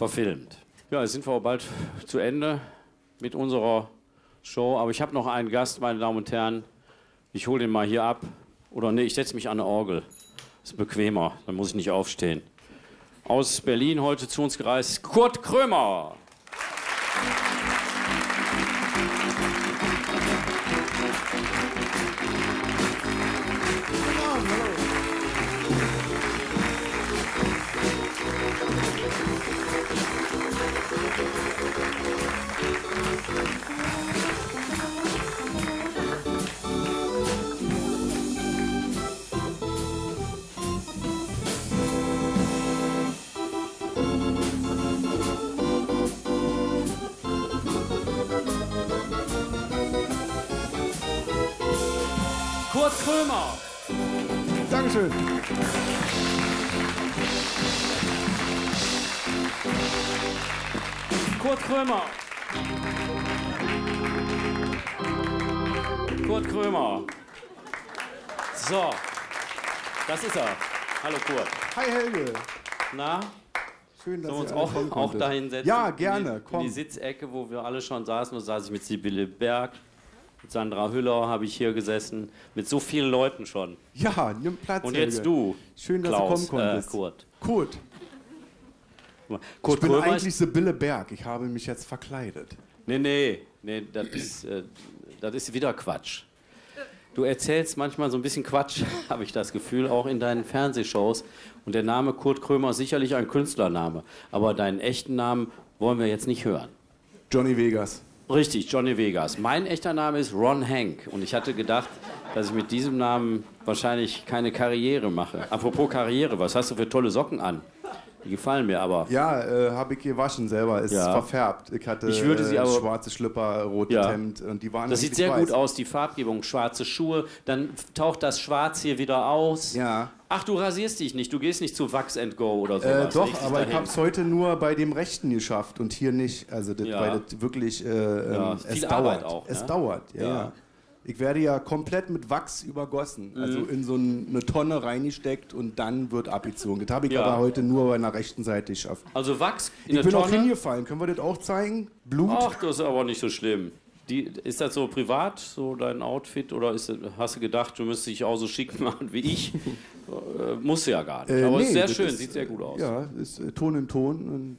verfilmt. Ja, jetzt sind wir bald zu Ende mit unserer Show. Aber ich habe noch einen Gast, meine Damen und Herren. Ich hole den mal hier ab. Oder nee, ich setze mich an eine Orgel. Ist bequemer, dann muss ich nicht aufstehen. Aus Berlin heute zu uns gereist, Kurt Krömer. Kurt Krömer. Dankeschön. Kurt Krömer. Kurt Krömer. So, das ist er. Hallo Kurt. Hi Helge. Na, Schön, dass sollen wir uns auch, auch dahin setzen? Ja, In gerne. die, in die Sitzecke, wo wir alle schon saßen. Da saß ich mit Sibylle Berg, mit Sandra Hüller habe ich hier gesessen. Mit so vielen Leuten schon. Ja, nimm Platz. Und Helge. jetzt du, Schön, dass Klaus, du kommen konntest. Äh, Kurt. Kurt. Kurt ich bin Krömer eigentlich Sibylle Berg. Ich habe mich jetzt verkleidet. Nee, nee, nee, das ist, äh, das ist wieder Quatsch. Du erzählst manchmal so ein bisschen Quatsch, habe ich das Gefühl, auch in deinen Fernsehshows. Und der Name Kurt Krömer ist sicherlich ein Künstlername. Aber deinen echten Namen wollen wir jetzt nicht hören. Johnny Vegas. Richtig, Johnny Vegas. Mein echter Name ist Ron Hank. Und ich hatte gedacht, dass ich mit diesem Namen wahrscheinlich keine Karriere mache. Apropos Karriere, was hast du für tolle Socken an? Die gefallen mir aber. Ja, äh, habe ich gewaschen selber. Ist Ja. verfärbt. Ich hatte Ich würde sie äh, aber- schwarze Schlipper, rotes Ja. Hemd und die waren Das sieht sehr weiß. gut aus, die Farbgebung. Schwarze Schuhe, dann taucht das Schwarz hier wieder aus. Ja. Ach, du rasierst dich nicht, du gehst nicht zu Wax and Go oder Äh, sowas. doch, legst dich aber ich dahin. habe es heute nur bei dem Rechten geschafft und hier nicht. Also, das, Ja. weil das wirklich, äh, ähm, Ja, es viel dauert. Arbeit auch, Es ne? dauert, ja, Ja. ja. Ich werde ja komplett mit Wachs übergossen. Mhm. Also in so ein- eine Tonne reingesteckt und dann wird abgezogen. Das habe ich Ja. aber heute nur bei einer rechten Seite geschafft. Also Wachs in Ich der bin auch Tonne. hingefallen. Können wir das auch zeigen? Blut? Ach, das ist aber nicht so schlimm. Die, ist das so privat, so dein Outfit? Oder ist hast du gedacht, du müsstest dich auch so schick machen wie ich? äh, musst du ja gar nicht. Äh, aber nee, ist sehr schön, ist, sieht sehr gut aus. Ja, ist äh, Ton in Ton und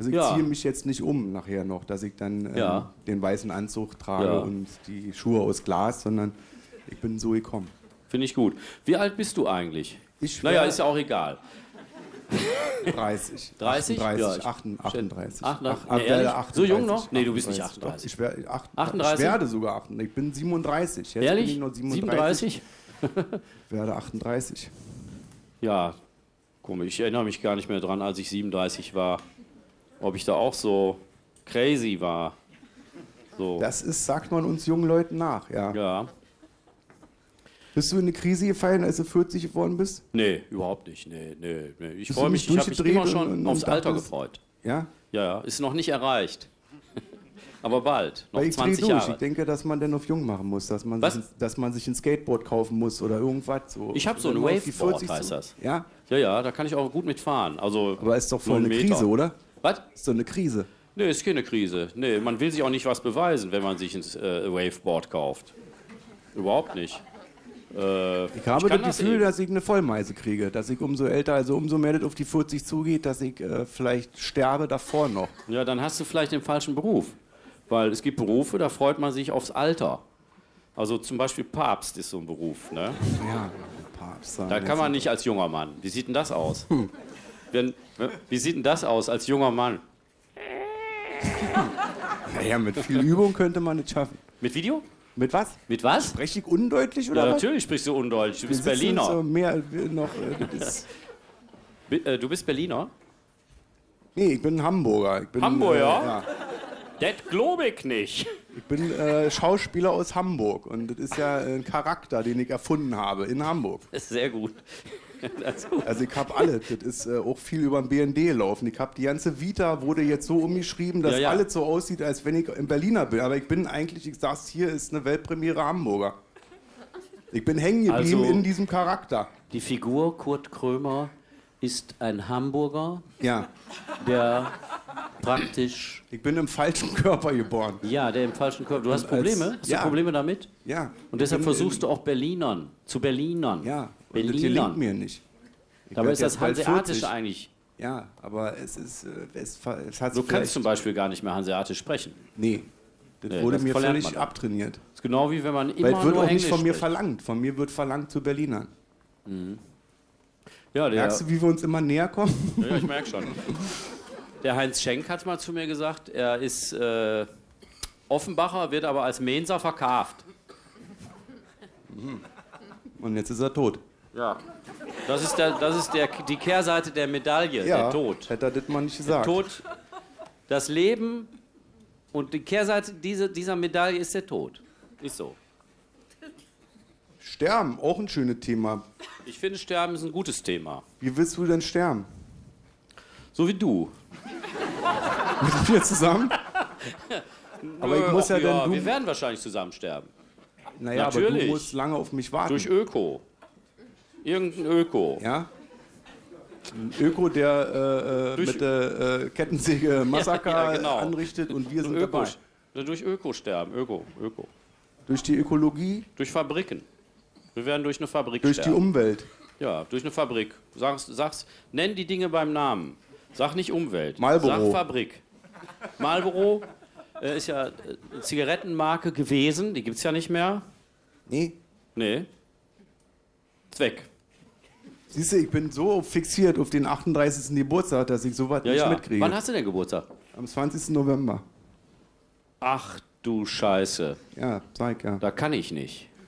also ich Ja. ziehe mich jetzt nicht um nachher noch, dass ich dann ähm, Ja. den weißen Anzug trage Ja. und die Schuhe aus Glas, sondern ich bin so gekommen. Finde ich gut. Wie alt bist du eigentlich? Ich naja, wär- ist ja auch egal. 30. 30? 38, Ja, ich- 38. 38. Ach, Nee, werde ehrlich? 38, So jung noch? Nee, du bist nicht 38. 38. Doch, ich, werde, 8, 38? ich werde sogar 38. Ich bin 37. Jetzt Ehrlich? bin ich 37. 37? Ich werde 38. Ja, komisch. Ich erinnere mich gar nicht mehr dran, als ich 37 war, ob ich da auch so crazy war. So. Das ist, sagt man uns jungen Leuten nach, ja. Ja. Bist du in eine Krise gefallen, als du 40 geworden bist? Nee, überhaupt nicht. Nee, nee, nee. Ich freue mich, ich habe mich immer schon und- und aufs Alter gefreut. Ja? Ja, ja, ist noch nicht erreicht. Aber bald, noch Weil ich dreh 20 durch. Jahre. Ich denke, dass man dann auf jung machen muss, dass man, Was? sich, ein- dass man sich ein Skateboard kaufen muss oder irgendwas. So. Ich hab so ein Waveboard, 40 heißt das. Ja, Ja, ja, da kann ich auch gut mitfahren. Also aber ist doch voll eine Meter. Krise, oder? Was? Ist doch eine Krise. Nee, ist keine Krise. Nee, man will sich auch nicht was beweisen, wenn man sich ein äh, Waveboard kauft. Überhaupt nicht. Äh, Ich habe kann das das Gefühl, eben. dass ich eine Vollmeise kriege, dass ich umso älter, also umso mehr das auf die 40 zugeht, dass ich äh, vielleicht sterbe davor noch. Ja, dann hast du vielleicht den falschen Beruf. Weil es gibt Berufe, da freut man sich aufs Alter. Also zum Beispiel Papst ist so ein Beruf. Ne? Ja, Papst. Da kann man nicht als junger Mann. Wie sieht denn das aus? Wenn, wie sieht denn das aus als junger Mann? Naja, mit viel Übung könnte man es schaffen. Mit Video? Mit was? Mit was? Spreche ich undeutlich oder Ja, was? natürlich sprichst du Undeutsch. Du bist Berliner. So mehr äh, noch, äh, äh, Du bist Berliner? nee, ich bin Hamburger. Ich bin, Hamburger? Äh, ja. Das glaube ich nicht. Ich bin äh, Schauspieler aus Hamburg und das ist ja ein Charakter, den ich erfunden habe in Hamburg. Das ist sehr gut. Also ich habe alles. Das ist äh, auch viel über den BND laufen. Ich habe die ganze Vita wurde jetzt so umgeschrieben, dass Ja, ja. alles so aussieht, als wenn ich in Berliner bin. Aber ich bin eigentlich, ich sag's hier, ist eine Weltpremiere Hamburger. Ich bin hängen geblieben Also- in diesem Charakter. Die Figur Kurt Krömer ist ein Hamburger, Ja. der praktisch, Ich bin im falschen Körper geboren. ja, der im falschen Körper. Du hast Und als- Probleme? Hast ja. du Probleme damit? Ja. Und deshalb versuchst du auch Berlinern, zu Berlinern. in- Ja. Und das gelingt Berlinern. mir nicht. Ich Dabei ist das Hanseatisch 40. eigentlich. Ja, aber es ist, äh, es, es hat Du kannst zum Beispiel gar nicht mehr Hanseatisch sprechen. Nee. Das Nee, wurde das mir völlig abtrainiert. Das ist genau wie wenn man immer Weil es wird nur auch nicht von mir spricht. verlangt. Von mir wird verlangt zu Berlinern. Ja, der, Merkst du, wie wir uns immer näher kommen? ja, ich merke schon. Der Heinz Schenk hat mal zu mir gesagt, er ist äh, Offenbacher, wird aber als Mensa verkauft. Und jetzt ist er tot. Ja. Das ist, der, das ist der, die Kehrseite der Medaille, Ja, der Tod. hätte er das mal nicht gesagt. Tod, das Leben und die Kehrseite dieser, dieser Medaille ist der Tod. Ist so. Sterben, auch ein schönes Thema. Ich finde, Sterben ist ein gutes Thema. Wie willst du denn sterben? So wie du. Mit mir zusammen? Aber ich muss ja Ach dann, Wir du, werden wahrscheinlich zusammen sterben. naja, aber du natürlich. musst lange auf mich warten. Durch Öko. Irgendein Öko. ja? Ein Öko, der äh, äh, Durch- mit der äh, Kettensäge Massaker Ja, ja, genau. anrichtet und wir sind Öko. dabei. Durch Öko sterben. Öko. Öko. Durch die Ökologie, Durch Fabriken. Wir werden durch eine Fabrik durch die sterben. Umwelt. Ja, durch eine Fabrik. Sag's, sag's, nenn die Dinge beim Namen. Sag nicht Umwelt. Marlboro. Sag Fabrik. Marlboro äh, ist ja äh, eine Zigarettenmarke gewesen. Die gibt es ja nicht mehr. Nee. Nee. Weg. Siehst du, ich bin so fixiert auf den 38. Geburtstag, dass ich sowas Ja, nicht ja. mitkriege. Wann hast du denn Geburtstag? Am 20. November. Ach du Scheiße. Ja, sag ja. Da kann ich nicht.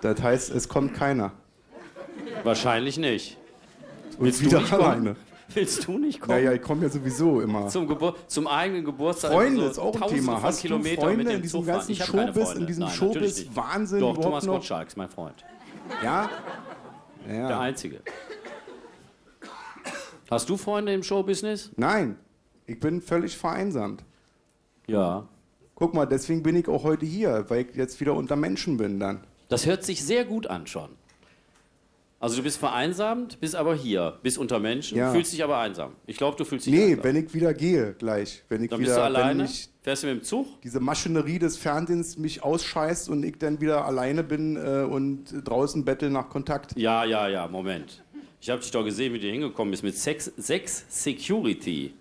Das heißt, es kommt keiner. Wahrscheinlich nicht. Und Willst du wieder nicht kommen? alleine. Willst du nicht kommen? Naja, ich komme ja sowieso immer. Zum, Gebur zum eigenen Geburtstag. Freunde so ist auch ein Thema. Hast du Kilometern Freunde mit dem in diesem ganzen Showbiz, in diesem Nein, natürlich Showbiz nicht. Wahnsinn Doch, Thomas noch? Gottschalk ist mein Freund. Ja? Der Ja. Einzige. Hast du Freunde im Showbusiness? Nein, ich bin völlig vereinsamt. Ja. Guck mal, deswegen bin ich auch heute hier, weil ich jetzt wieder unter Menschen bin dann. Das hört sich sehr gut an schon. Also du bist vereinsamt, bist aber hier, bist unter Menschen, Ja. fühlst dich aber einsam. Ich glaube, du fühlst dich Nee, einsam. wenn ich wieder gehe gleich. Wenn ich Dann wieder, bist du alleine, wenn ich fährst du mit dem Zug? diese Maschinerie des Fernsehens mich ausscheißt und ich dann wieder alleine bin äh, und draußen bettel nach Kontakt. Ja, ja, ja, Moment. Ich habe dich doch gesehen, wie du hingekommen bist mit Sex, Sex Security.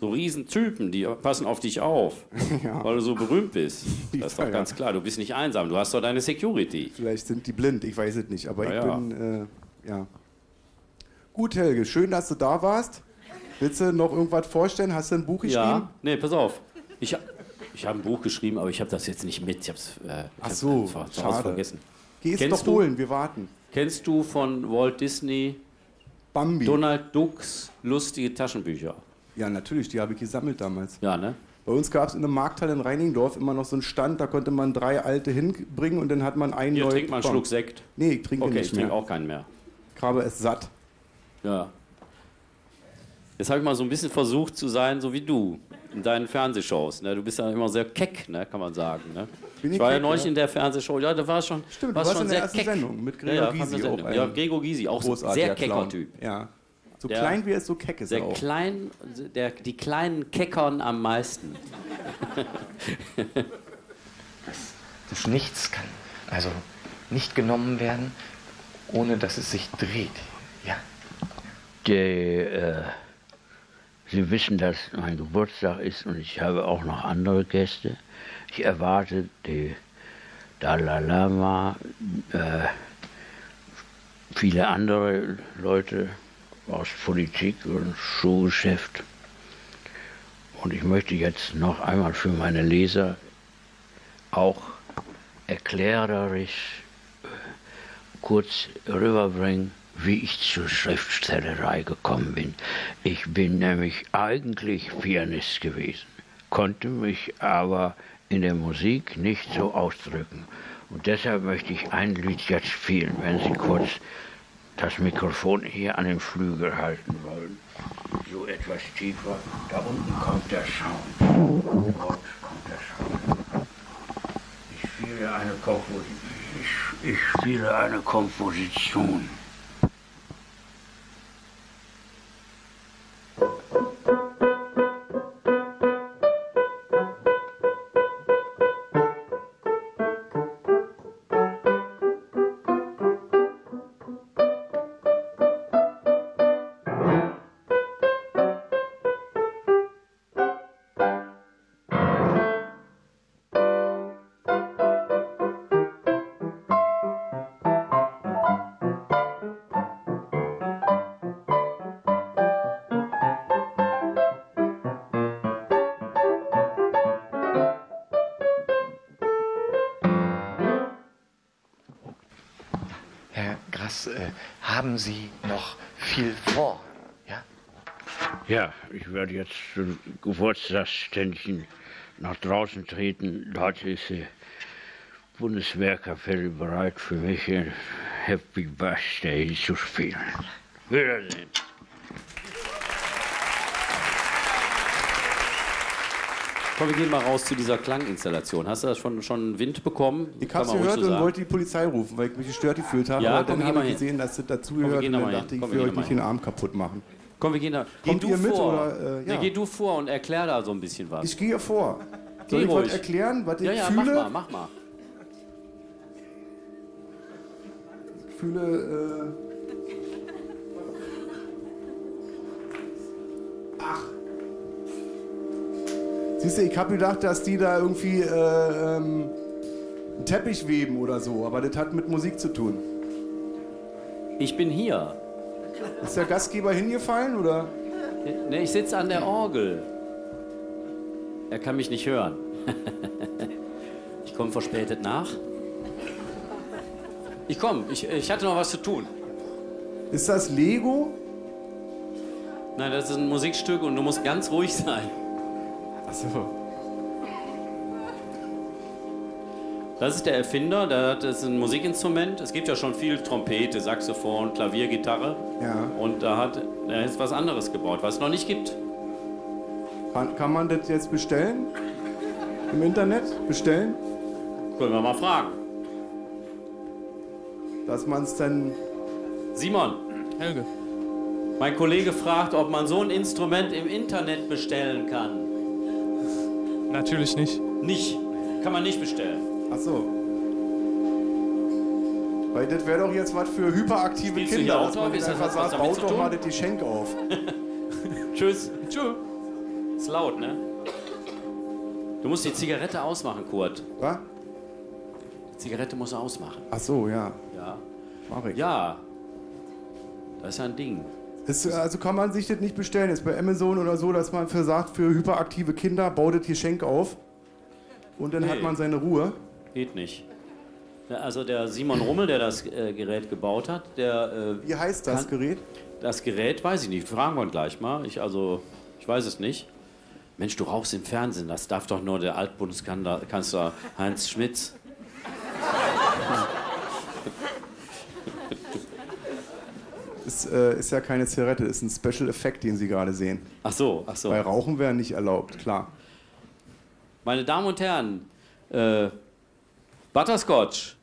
So riesen Typen, die passen auf dich auf, weil du so berühmt bist. Das ist doch Ja, ganz ja. klar, du bist nicht einsam, du hast doch deine Security. Vielleicht sind die blind, ich weiß es nicht, aber Na ich ja. bin, äh, ja. Gut, Helge, schön, dass du da warst. Willst du noch irgendwas vorstellen? Hast du ein Buch geschrieben? Ja, nee, pass auf. Ich, ich habe ein Buch geschrieben, aber ich habe das jetzt nicht mit. Ich habe es äh, Ach so, schade. vergessen. Geh es Kennst doch du- holen, wir warten. Kennst du von Walt Disney Bambi. Donald Ducks lustige Taschenbücher? Ja, natürlich, die habe ich gesammelt damals. Ja, ne? Bei uns gab es in einem Marktteil in Reiningdorf immer noch so einen Stand, da konnte man drei alte hinbringen und dann hat man einen Hier, neuen trink mal einen. Schluck Sekt. Nee, ich trinke Okay, ich nicht trinke mehr. auch keinen mehr. Ich habe es satt. Ja. Jetzt habe ich mal so ein bisschen versucht zu sein, so wie du in deinen Fernsehshows. Ne? Du bist ja immer sehr keck, ne? kann man sagen. Ne? Ich ich war ja keck, neulich ja? in der Fernsehshow. Ja, da war schon, Stimmt, du warst schon in der sehr ersten keck. Sendung mit Gregor ja, ja, Gysi ich auch Ja, Gregor Gysi, auch so ein Großartiger sehr kecker. Typ. Ja. So Der- klein wie er ist, so keck ist er Der auch. klein, der, die kleinen keckern am meisten. dass nichts kann, also nicht genommen werden, ohne dass es sich dreht. Ja. Die, äh, Sie wissen, dass mein Geburtstag ist und ich habe auch noch andere Gäste. Ich erwarte die Dalai Lama, äh, viele andere Leute aus Politik und Showgeschäft. Und ich möchte jetzt noch einmal für meine Leser auch erklärerisch äh, kurz rüberbringen, wie ich zur Schriftstellerei gekommen bin. Ich bin nämlich eigentlich Pianist gewesen, konnte mich aber in der Musik nicht so ausdrücken. Und deshalb möchte ich ein Lied jetzt spielen, wenn Sie kurz das Mikrofon hier an den Flügel halten wollen. So etwas tiefer. Da unten kommt der Sound. Dort kommt der Sound. Ich spiele eine Komposition. Ich, ich spiele eine Komposition. Schluss, äh, haben Sie noch viel vor? Ja? Ja, ich werde jetzt zum Geburtstagsständchen nach draußen treten. Dort ist die Bundeswehrkapelle bereit für mich Happy Birthday zu spielen. Wiedersehen. Komm, wir gehen mal raus zu dieser Klanginstallation. Hast du das schon, schon Wind bekommen? Ich man ruhig gehört und wollte die Polizei rufen, weil ich mich gestört gefühlt habe. Ja, aber komm, dann habe ich hin. gesehen, dass das dazugehört und da dann dachte hin. ich, Komm, ich will euch da nicht mal den Arm kaputt machen. Komm, wir gehen da. Geh du ihr mit vor. oder, äh, ja. Nee, geh du vor und erklär da so ein bisschen was. Ich gehe vor. Soll Geh ich was ruhig. erklären, was ich ja, ja, fühle? mach mal, mach mal. Ich fühle. Äh Siehst du, ich habe gedacht, dass die da irgendwie äh, ähm, einen Teppich weben oder so, aber das hat mit Musik zu tun. Ich bin hier. Ist der Gastgeber hingefallen oder? Ne, ich sitze an der Orgel. Er kann mich nicht hören. ich komme verspätet nach. Ich komme, ich, ich hatte noch was zu tun. Ist das Lego? Nein, das ist ein Musikstück und du musst ganz ruhig sein. Achso. Das ist der Erfinder, der hat, das ist ein Musikinstrument. Es gibt ja schon viel Trompete, Saxophon, Klavier, Gitarre. Ja. Und da hat er ist was anderes gebaut, was es noch nicht gibt. Kann, kann man das jetzt bestellen? Im Internet? Bestellen? Können wir mal fragen. Dass man es dann. Simon, Helge. mein Kollege fragt, ob man so ein Instrument im Internet bestellen kann. Natürlich nicht. Nicht. Kann man nicht bestellen. Achso. Weil das wäre doch jetzt was für hyperaktive Spielst du Kinder, hier dass man das einfach sagt, baut doch mal das Geschenk auf. Tschüss. Tschö. Ist laut, ne? Du musst die Zigarette ausmachen, Kurt. Was? Die Zigarette muss er ausmachen. Ach so, ja. Ja. Mach ich. Ja. Das ist ja ein Ding. Ist, also kann man sich das nicht bestellen. Ist bei Amazon oder so, dass man für sagt, für hyperaktive Kinder, baut das Geschenk auf. Und dann hat Nee. man seine Ruhe. Geht nicht. Also der Simon Rummel, der das äh, Gerät gebaut hat, der äh, Wie heißt das Kann- Gerät? das Gerät weiß ich nicht. Fragen wir ihn gleich mal. Ich also ich weiß es nicht. Mensch, du rauchst im Fernsehen. Das darf doch nur der Altbundeskanzler Heinz Schmitz. Ist, äh, ist ja keine Zigarette, ist ein Special Effekt, den Sie gerade sehen. Ach so, ach so. Weil Rauchen wäre nicht erlaubt, klar. Meine Damen und Herren, äh, Butterscotch.